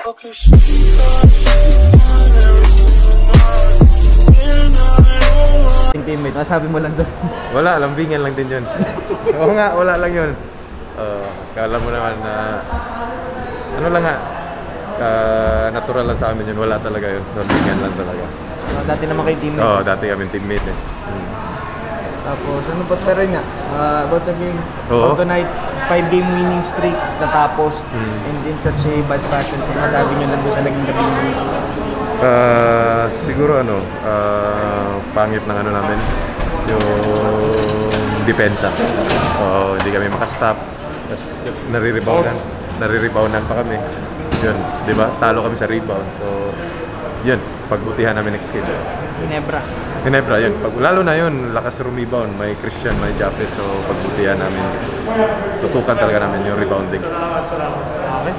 Yung teammate, masabi mo lang doon. Wala, lambingan lang din yun. Oo nga, wala lang yun. Uh, kala mo naman na... ano lang nga, ah, natural lang sa amin yun. Wala talaga yun. Lambingan lang talaga. Ah, dati naman kay teammate. Oo, dati kami teammate eh. Hmm. Tapos ano pa pa rin nga, ah, about the game. Oo. About tonight, 5 game winning streak natapos. Hmm. And in such a bad fashion, kung masabi nyo lang sa naging gabi nyo. Ah, siguro ano, ah, pangit ng ano namin, yung depensa. Oo, hindi kami makastop. Tapos nare-reboundan. Nare-reboundan pa kami. Yun, di ba? Talo kami sa rebound. So, yun, pagbutihan namin next game. Ginebra. Ginebra, yun. Pag, lalo na yun, lakas rebound. May Christian, may Japet. So, pagbutihan namin. Tutukan talaga namin yung rebounding. Okay.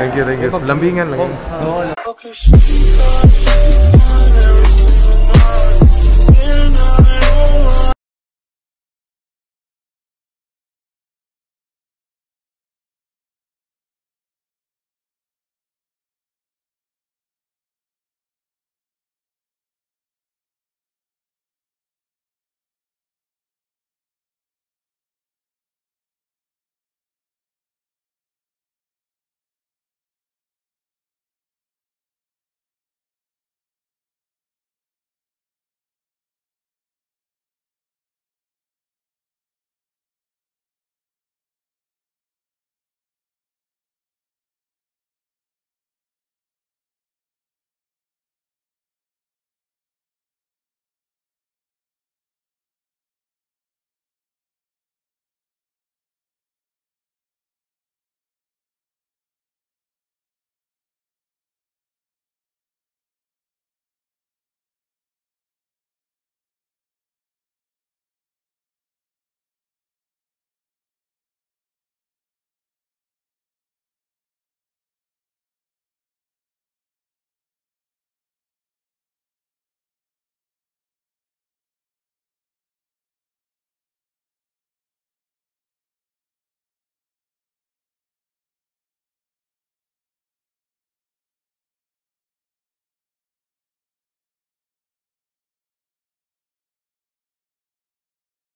Thank you, thank you. Lambingan lang. Oo, Okay,